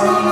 Oh.